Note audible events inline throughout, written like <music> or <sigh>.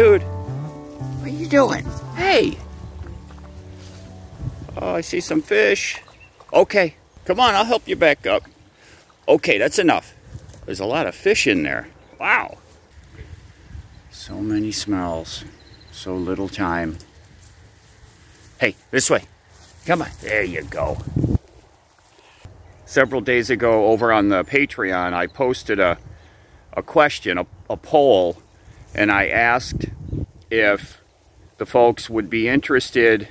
Dude, what are you doing? Hey! Oh, I see some fish. Okay, come on, I'll help you back up. Okay, that's enough. There's a lot of fish in there. Wow. So many smells, so little time. Hey, this way. Come on. There you go. Several days ago over on the Patreon, I posted a, a question, a, a poll, and I asked if the folks would be interested.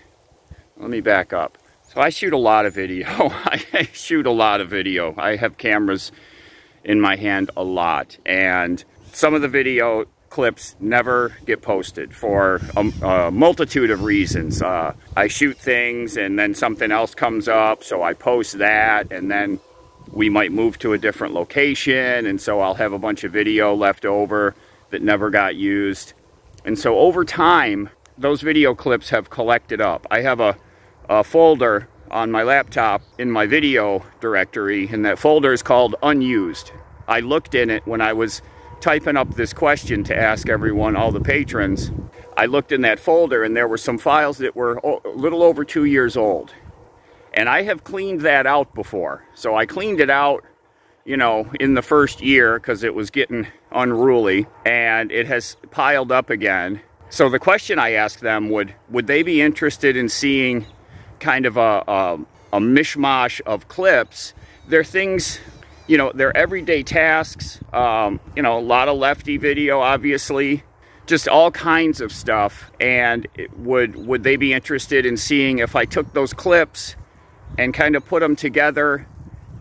Let me back up. So I shoot a lot of video. <laughs> I shoot a lot of video. I have cameras in my hand a lot. And some of the video clips never get posted for a, a multitude of reasons. Uh, I shoot things and then something else comes up, so I post that, and then we might move to a different location, and so I'll have a bunch of video left over that never got used. And so over time, those video clips have collected up. I have a, a folder on my laptop in my video directory, and that folder is called Unused. I looked in it when I was typing up this question to ask everyone, all the patrons. I looked in that folder and there were some files that were a little over two years old. And I have cleaned that out before. So I cleaned it out, you know, in the first year because it was getting unruly and it has piled up again. So the question I asked them would, would they be interested in seeing kind of a, a, a mishmash of clips? They're things you know, their everyday tasks, um, you know, a lot of lefty video, obviously, just all kinds of stuff. And would, would they be interested in seeing if I took those clips and kind of put them together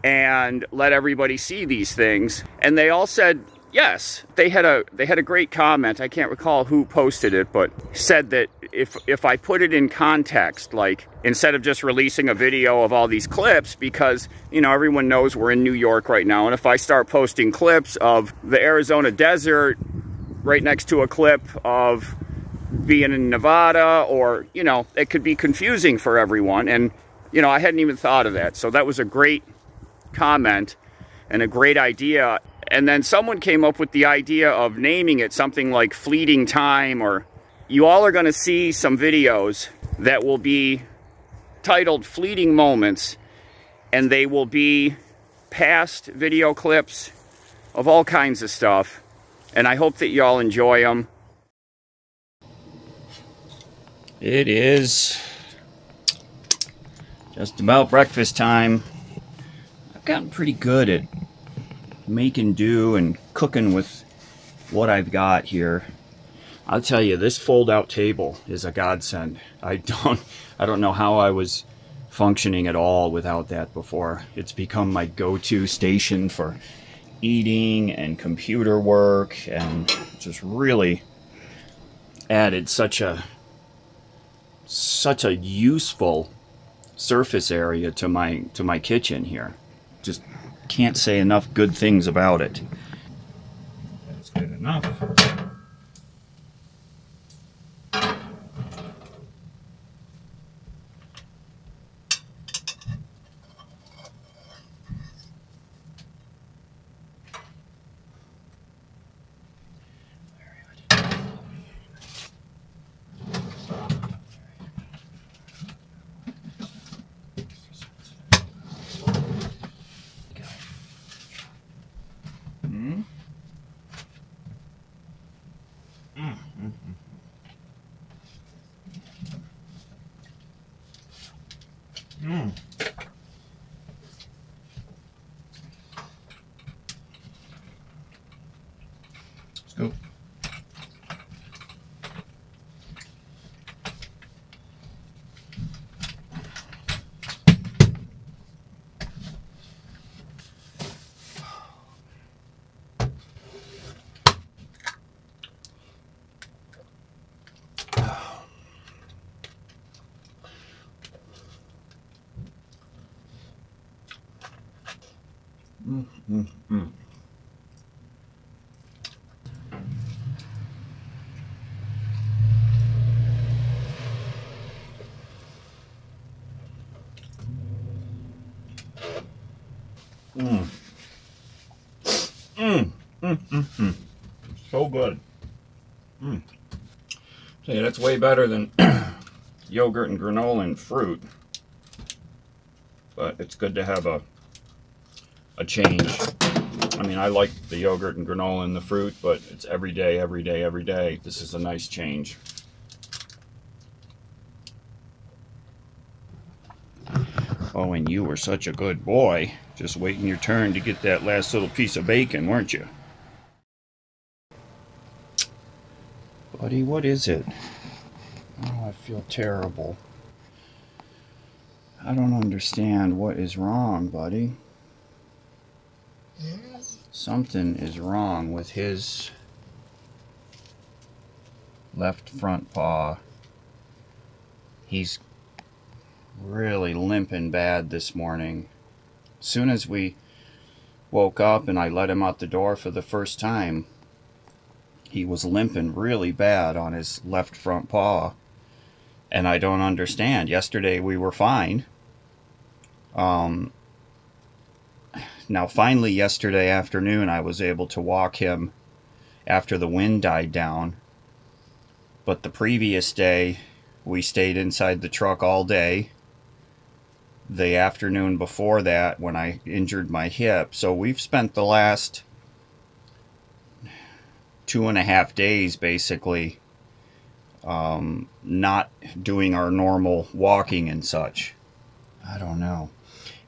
and let everybody see these things? And they all said, yes, they had a they had a great comment. I can't recall who posted it, but said that if if I put it in context, like instead of just releasing a video of all these clips, because you know everyone knows we're in New York right now, and if I start posting clips of the Arizona desert right next to a clip of being in Nevada, or you know, it could be confusing for everyone. And you know, I hadn't even thought of that. So that was a great comment and a great idea and then someone came up with the idea of naming it something like Fleeting Time or you all are going to see some videos that will be titled Fleeting Moments and they will be past video clips of all kinds of stuff. And I hope that you all enjoy them. It is just about breakfast time. Gotten pretty good at making do and cooking with what I've got here. I'll tell you, this fold-out table is a godsend. I don't, I don't know how I was functioning at all without that before. It's become my go-to station for eating and computer work and just really added such a such a useful surface area to my to my kitchen here. Just can't say enough good things about it. That's good enough. Mm. Let's go. Mm, mm, mm. So good. Mm. That's way better than <clears throat> yogurt and granola and fruit. But it's good to have a a change. I mean, I like the yogurt and granola and the fruit, but it's every day, every day, every day. This is a nice change. Oh, and you were such a good boy. Just waiting your turn to get that last little piece of bacon, weren't you? Buddy, what is it? Oh, I feel terrible. I don't understand what is wrong, buddy. Something is wrong with his left front paw. He's really limping bad this morning. Soon as we woke up and I let him out the door for the first time, he was limping really bad on his left front paw. And I don't understand. Yesterday we were fine. Um, now, finally, yesterday afternoon, I was able to walk him after the wind died down. But the previous day, we stayed inside the truck all day. The afternoon before that, when I injured my hip. So we've spent the last two and a half days basically um, not doing our normal walking and such. I don't know.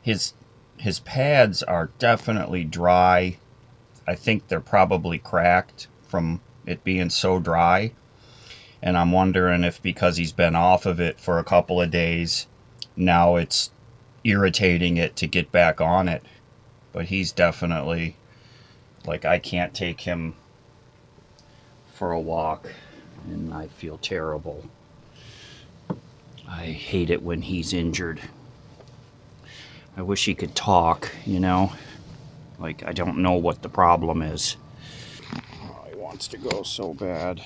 His his pads are definitely dry. I think they're probably cracked from it being so dry. And I'm wondering if because he's been off of it for a couple of days, now it's irritating it to get back on it. But he's definitely like I can't take him for a walk, and I feel terrible. I hate it when he's injured. I wish he could talk, you know? Like, I don't know what the problem is. Oh, he wants to go so bad.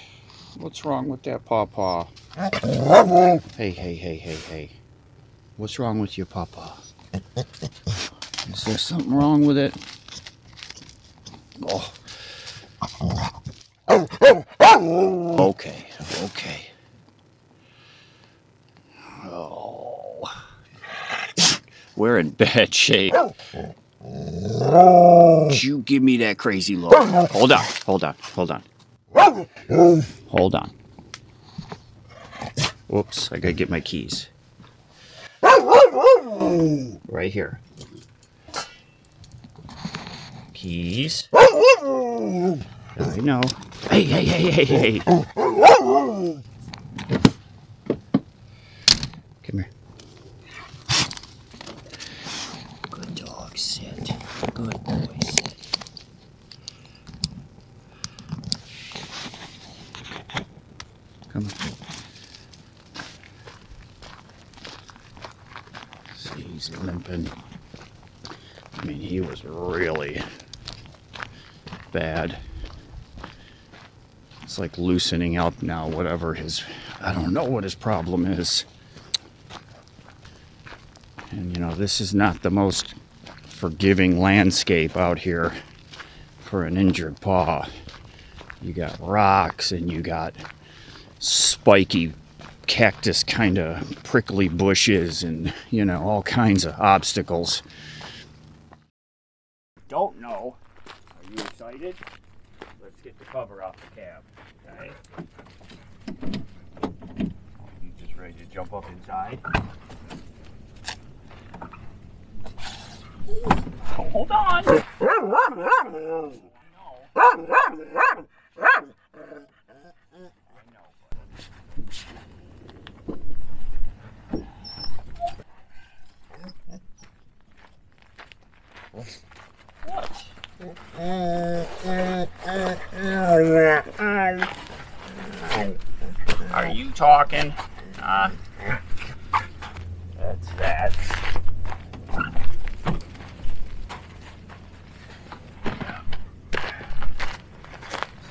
What's wrong with that pawpaw? Hey, hey, hey, hey, hey. What's wrong with your pawpaw? Is there something wrong with it? Oh. Okay, okay. Oh. We're in bad shape. You give me that crazy look. Hold on, hold on, hold on. Hold on. Whoops, I gotta get my keys. Right here. Keys. I know. Hey, hey, hey, hey, hey. Come here. Good dog, sit. Good boy, sit. Come on. See, he's limping. I mean, he was really bad. It's like loosening up now, whatever his, I don't know what his problem is. And you know, this is not the most forgiving landscape out here for an injured paw. You got rocks and you got spiky cactus kind of prickly bushes and you know all kinds of obstacles. Don't know. Are you excited? Let's get the cover off the cab. Okay. You just ready to jump up inside? Hold on. Are you talking? Uh, that's that.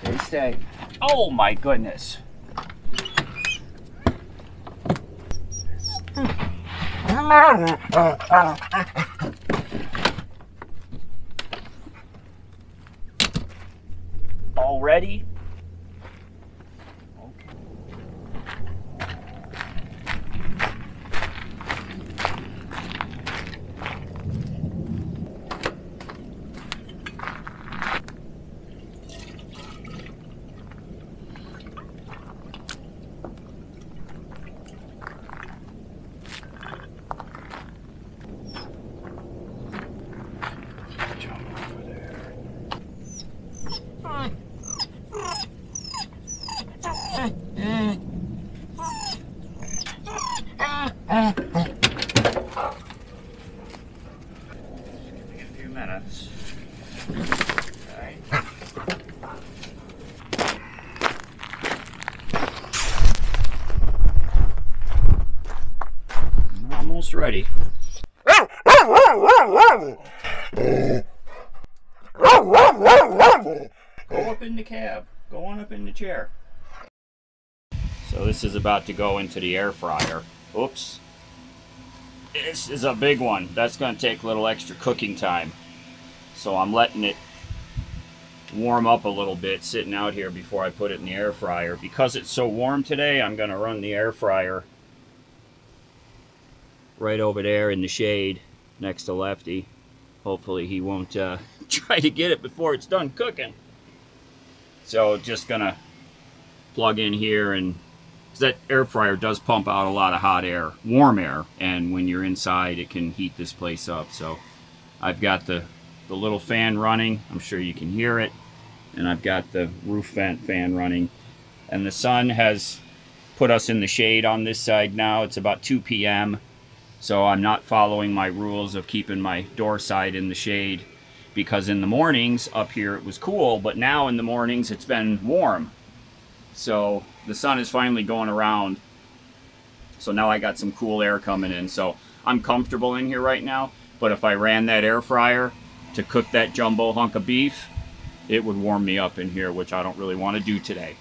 Stay, stay. Oh my goodness. Already? Okay. ready. Go up in the cab. Go on up in the chair. So this is about to go into the air fryer. Oops. This is a big one. That's going to take a little extra cooking time. So I'm letting it warm up a little bit sitting out here before I put it in the air fryer. Because it's so warm today, I'm going to run the air fryer right over there in the shade next to Lefty. Hopefully he won't uh, <laughs> try to get it before it's done cooking. So just gonna plug in here and that air fryer does pump out a lot of hot air, warm air, and when you're inside it can heat this place up. So I've got the, the little fan running, I'm sure you can hear it, and I've got the roof vent fan running. And the sun has put us in the shade on this side now. It's about 2 p.m. So I'm not following my rules of keeping my door side in the shade because in the mornings up here it was cool, but now in the mornings it's been warm. So the sun is finally going around. So now I got some cool air coming in. So I'm comfortable in here right now, but if I ran that air fryer to cook that jumbo hunk of beef, it would warm me up in here, which I don't really want to do today.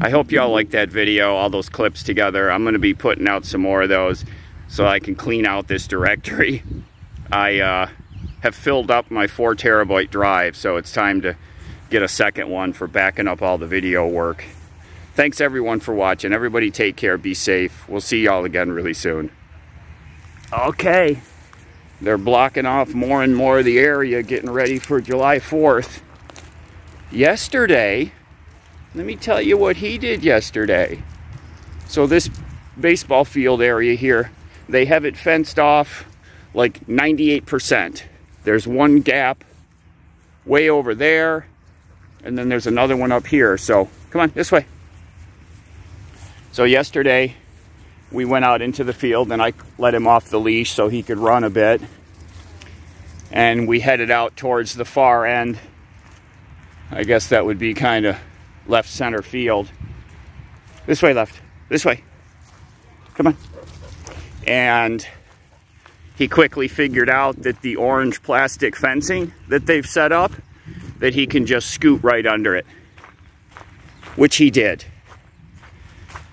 I hope y'all like that video, all those clips together. I'm going to be putting out some more of those so I can clean out this directory. <laughs> I uh, have filled up my 4 terabyte drive, so it's time to get a second one for backing up all the video work. Thanks everyone for watching. Everybody take care, be safe. We'll see y'all again really soon. Okay, they're blocking off more and more of the area getting ready for July 4th. Yesterday, let me tell you what he did yesterday. So this baseball field area here, they have it fenced off like 98%. There's one gap way over there, and then there's another one up here. So come on, this way. So yesterday, we went out into the field and I let him off the leash so he could run a bit. And we headed out towards the far end. I guess that would be kind of left center field. This way, left. This way. Come on. And he quickly figured out that the orange plastic fencing that they've set up, that he can just scoot right under it, which he did.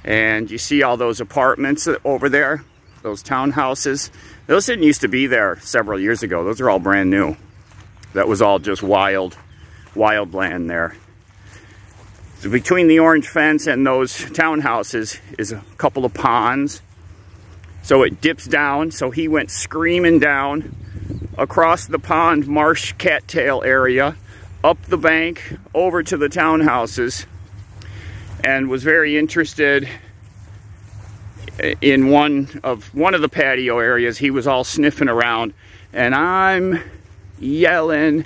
And you see all those apartments over there, those townhouses. Those didn't used to be there several years ago. Those are all brand new. That was all just wild, wild land there. So between the orange fence and those townhouses is a couple of ponds. So it dips down. So he went screaming down across the pond marsh cattail area, up the bank, over to the townhouses, and was very interested in one of one of the patio areas. He was all sniffing around, and I'm yelling,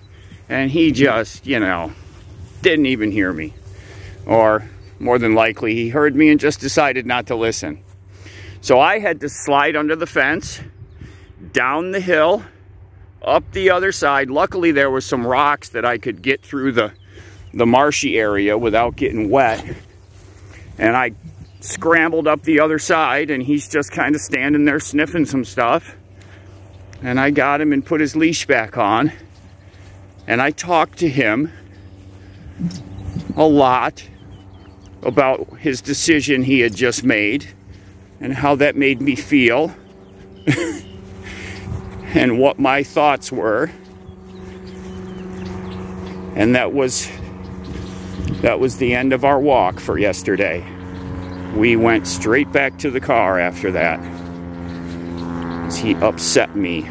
and he just, you know, didn't even hear me or more than likely he heard me and just decided not to listen. So I had to slide under the fence, down the hill, up the other side. Luckily there was some rocks that I could get through the, the marshy area without getting wet. And I scrambled up the other side and he's just kind of standing there sniffing some stuff. And I got him and put his leash back on. And I talked to him a lot about his decision he had just made and how that made me feel <laughs> and what my thoughts were. And that was that was the end of our walk for yesterday. We went straight back to the car after that. He upset me